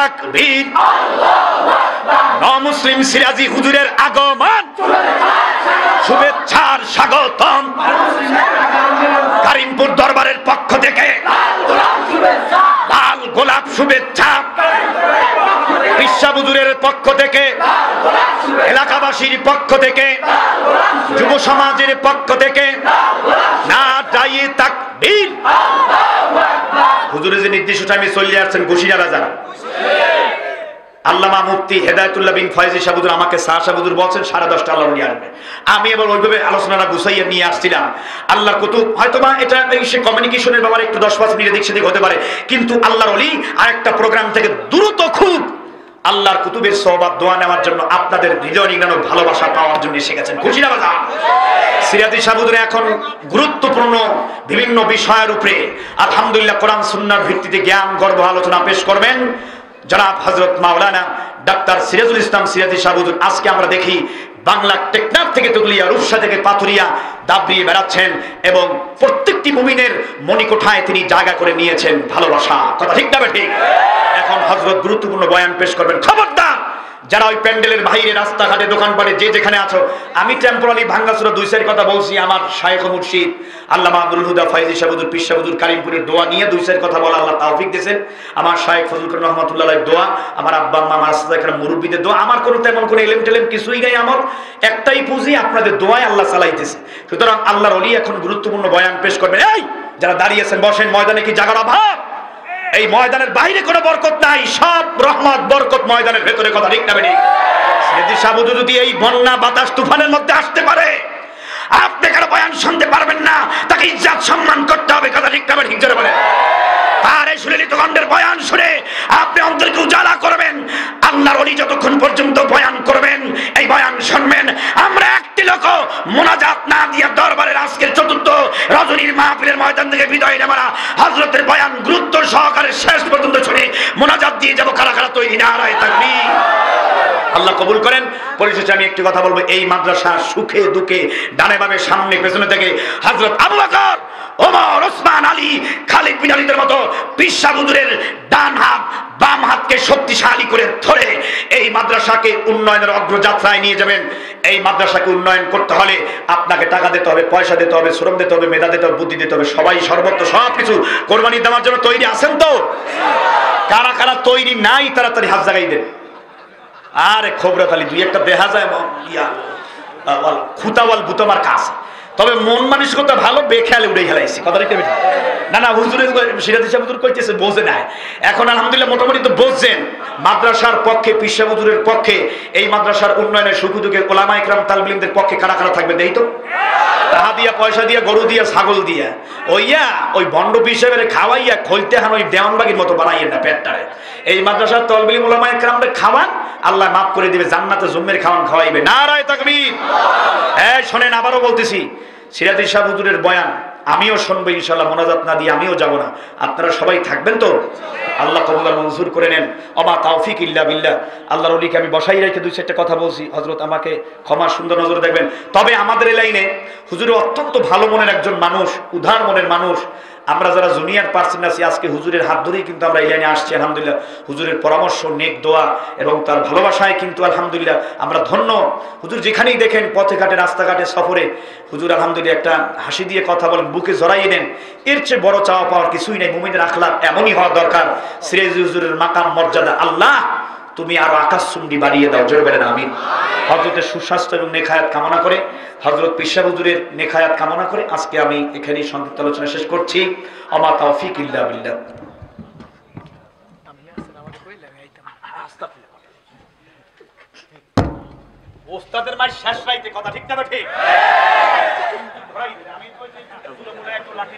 তাকবীর মুসলিম সিরাজি হুজুরের আগমন। শুভেচ্ছার স্বাগতম। কারিমপুর দরবারের পক্ষ থেকে লাল গোলাপ শুভেচ্ছা। বিশ্বাবুজুরের পক্ষ থেকে, এলাকাবাসীর পক্ষ থেকে যুব সমাজের পক্ষ থেকে, না যাইয়ে তাকবীর। হুজুরে যে নির্দিষ্ট টাইমে চলে আসছেন, ঘুষিরা বাজার আল্লামা মুফতি হেদায়তুল্লাহ বিন ফয়েজি সাবুদুর আমাকে শাহ সাবুদুর বলছেন, সাড়ে দশটা আল্লাহ নিয়ে আসবে। আমি এবার ওইভাবে আলোচনাটা গুছাইয়া নিয়ে আসছিলাম। আল্লাহ কুতুব হয়তো বা এটা সে কমিউনিকেশনের ব্যাপারে একটু দশ পাঁচ মিনিট দিক হতে পারে, কিন্তু আল্লাহর অলি আরেকটা প্রোগ্রাম থেকে দ্রুত খুব আল্লাহর কুতুবের সহবাদ দোয়া নেওয়ার জন্য আপনাদের হৃদয় নিগানো ভালোবাসা পাওয়ার জন্য গেছেন। খুশি না বাজা সিরাজি সাবুদুর এখন গুরুত্বপূর্ণ বিভিন্ন বিষয়ের উপরে আলহামদুলিল্লাহ কোরআন সুন্নার ভিত্তিতে জ্ঞান, গর্ব, আলোচনা পেশ করবেন। জনাব হজরত মাওলানা ডাক্তার সিরাজুল ইসলাম সিরাজি সাবুদুর আজকে আমরা দেখি বাংলা টেকনাফ থেকে তুগলিয়া, রূপসা থেকে পাথুরিয়া দাবড়িয়ে বেড়াচ্ছেন এবং প্রত্যেকটি মুমিনের মণিকোঠায় তিনি জায়গা করে নিয়েছেন ভালোবাসা। কথা ঠিক না ঠিক? এখন হজরত গুরুত্বপূর্ণ বয়ান পেশ করবেন। খবরদার! যারা ওই প্যান্ডেলের বাইরে রাস্তাঘাটে, দোকানপাটে, যে যেখানে আছো, আমি টেম্পোরালি ভাঙ্গাসুরা দুই সাইড কথা বলছি, আমার শায়েখ মুর্শিদ আল্লাহ মাহমুল হুদা ফাইজি সাবুদুর পিসাবুদুর কারিমপুরের দোয়া নিয়ে দুই সাইড কথা বলা আল্লাহ তাওফিক দিয়েছেন। আমার শায়েখ ফজল করিম রহমতুল্লাহ দোয়া, আমার আব্বা, আম্মা, আমার এখানে মুরব্বীদের দোয়া, আমার কোনো তেমন কোনো এলেম টেলেম কিছুই নাই আমার। একটাই পুঁজি আপনাদের দোয়ায় আল্লাহ চালাইতেছে। সুতরাং আল্লাহর অলি এখন গুরুত্বপূর্ণ বয়ান পেশ করবেন। এই, যারা দাঁড়িয়েছেন বসেন, ময়দানে কি জাগার অভাব? এই ময়দানের বাইরে কোনো বরকত নাই, সব রহমত বরকত ময়দানের ভেতরে, কথা ঠিক না বেরি সেদি সাবু যদি এই বন্যা, বাতাস, তুফানের মধ্যে আসতে পারে, আপনি কারও বয়ান শুনতে পারবেন না, তাকে ইজ্জাত সম্মান করতে হবে, কথা ঠিক না ঠিক বলে আর এই সুলিত খণ্ডের বয়ান শুনে আপনি অন্তরকে উজালা করবেন, আল্লাহর অলি যতক্ষণ পর্যন্ত হজরতের বয়ান গুরুত্ব সহকারে শেষ পর্যন্ত শুনে মোনাজাত দিয়ে যাব কারা কারা তৈরি না রায় থাকবি আল্লাহ কবুল করেন। পরিশেষে আমি একটি কথা বলব, এই মাদ্রাসা সুখে দুঃখে, ডানে বামে, সামনে, পেছনে থেকে হজরত আবু বকর ওমর ওসমান আলী, খালিদ বিন আলীদের মতো পিসাবুদুরের ডান হাত, বাম হাতকে শক্তিশালী করে ধরে এই মাদ্রাসাকে উন্নয়নের অগ্রযাত্রায় নিয়ে যাবেন। এই মাদ্রাসাকে উন্নয়ন করতে হলে আপনাকে টাকা দিতে হবে, পয়সা দিতে হবে, শ্রম দিতে হবে, মেধা দিতে হবে, বুদ্ধি দিতে হবে, সবাই সর্বত্র সব কিছু কোরবানি দেওয়ার জন্য তৈরি আছেন তো? কারা কারা তৈরি নাই তাড়াতাড়ি হাত জাগাই দেন। আরে খবরা খালি দুই একটা দেখা যায় খুতাওয়াল বুতমার কাজ। তবে মন মানসিকতা ভালো, বেখেয়ালে উড়ে খেলাইছি কথাটা কি না না, হুজুরে সিরাজ হিসাব হুজুর কইতেছে, বোঝে নাই। এখন আলহামদুলিল্লাহ মোটামুটি তো বুঝছেন মাদ্রাসার পক্ষে পিসা হুজুরের পক্ষে, এই মাদ্রাসার উন্নয়নের সুখুদুকে ওলামা ইকরাম তালবিলিমদের পক্ষে কারা কারা থাকবে দেই তো? টাকা দিয়া, পয়সা দিয়া, গরু দিয়া, ছাগল দিয়া। ওইয়া, ওই ভণ্ড হিসেবে খাওয়াইয়া খোলতে হান ওই দেওয়ানবাগির মতো বানাইয়েন না পেটটারে। এই মাদ্রাসার তলবিলি ওলামা ইকরামরে খাওয়ান আল্লাহ মাফ করে দিবে, জান্নাতে জুম্মের খাওয়ান খাওয়াইবে। নারায় তাকবীর। এই শোনেন, আবারও বলতেছি সিরাজি শাহ হুজুরের বয়ান, আমিও শুনব ইনশাল্লাহ মোনাজাত না দিয়ে আমিও যাব না। আপনারা সবাই থাকবেন তো? আল্লাহ কবুলার মঞ্জুর করে নেন। অমা তাওফিক ইল্লা বিল্লাহ। আল্লাহর অলিকে আমি বসাই রেখে দুই চারটা কথা বলছি। হজরত আমাকে ক্ষমা সুন্দর নজরে দেখবেন। তবে আমাদের এই লাইনে হুজুরের অত্যন্ত ভালো মনের একজন মানুষ, উদার মনের মানুষ আমরা যারা জুনিয়র পার্সন আছি, আজকে হুজুরের হাত ধরেই কিন্তু আমরা এই লাইনে আসছি, আলহামদুলিল্লাহ। হুজুরের পরামর্শ, নেক দোয়া এবং তার ভালোবাসায় কিন্তু, আলহামদুলিল্লাহ, আমরা ধন্য। হুজুর যেখানেই দেখেন, পথে ঘাটে, রাস্তাঘাটে, সফরে, হুজুর আলহামদুলিল্লাহ একটা হাসি দিয়ে কথা বলেন, বুকে জড়াইয়ে নেন। এর চেয়ে বড় চাওয়া পাওয়ার কিছুই নেই, মুমিনের আখলাপ এমনই হওয়া দরকার। সিরাজ হুজুরের মাকাম, মর্যাদা, আল্লাহ! তুমি আরও আকাশ চুন্ডি বাড়িয়ে দাও জোরে বেড়ে আমি হজরতের সুস্বাস্থ্য এবং নেখায়াত কামনা করে হজরত পিসা হুজুরের নেখায়াত কামনা করে আজকে আমি এখানেই সংক্ষিপ্ত আলোচনা শেষ করছি। অমা তৌফিক ইল্লা বিল্লাহ। ওস্তাদের মার শেষ রাইতে কথা ঠিক না ঠিক? আমি তো একটু লাঠি